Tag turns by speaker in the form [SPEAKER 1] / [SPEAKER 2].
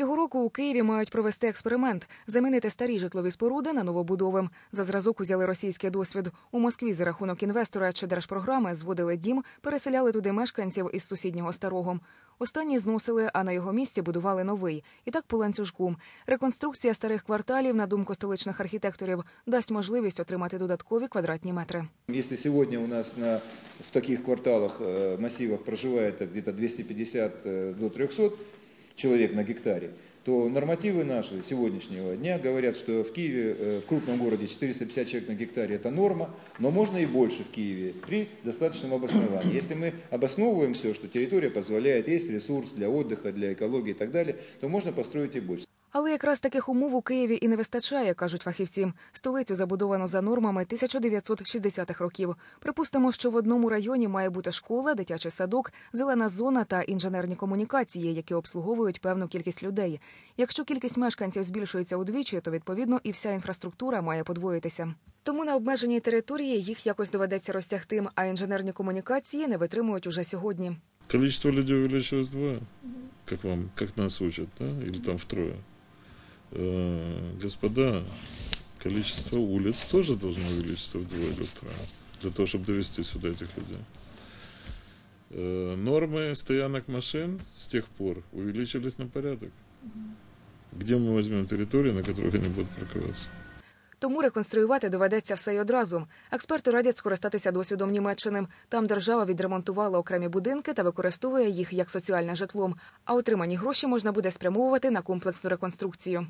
[SPEAKER 1] Цього року у Києві мають провести експеримент замінити старі житлові споруди на новобудови. За зразок узяли російський досвід. У Москві за рахунок інвестора чи держпрограми зводили дім, переселяли туди мешканців із сусіднього старого. Останні зносили, а на його місці будували новий. І так по ланцюжку. Реконструкція старих кварталів, на думку столичних архітекторів, дасть можливість отримати додаткові квадратні метри.
[SPEAKER 2] Если сегодня у нас на, в таких кварталах, э, массивах проживает где-то 250 э, до 300 человек на гектаре, то нормативы наши сегодняшнего дня говорят, что в Киеве, э, в крупном городе 450 человек на гектаре это норма, но можно и больше в Киеве при достаточном обосновании. Если мы обосновываем все, что территория позволяет, есть ресурс для отдыха, для экологии и так далее, то можно построить и больше.
[SPEAKER 1] Але якраз таких умов у Києві і не вистачає, кажуть фахівці. Столицю забудовано за нормами 1960-х років. Припустимо, що в одному районі має бути школа, дитячий садок, зелена зона та інженерні комунікації, які обслуговують певну кількість людей. Якщо кількість мешканців збільшується удвічі, то відповідно і вся інфраструктура має подвоїтися. Тому на обмеженій території їх якось доведеться розтягти, а інженерні комунікації не витримують уже сьогодні.
[SPEAKER 3] Количество людей увеличилось вдвое, как вам, как нас учат, да, или там втрое. Э, Господа, количество улиц тоже должно увеличиться вдвое или втрое, для того, чтобы довести сюда этих людей. Э, Нормы стоянок машин с тех пор увеличились на порядок. Где мы возьмем территории, на которых они будут парковаться?
[SPEAKER 1] Тому реконструювати доведеться все й одразу. Експерти радять скористатися досвідом Німеччини. Там держава відремонтувала окремі будинки та використовує їх як соціальне житло. А отримані гроші можна буде спрямовувати на комплексну реконструкцію.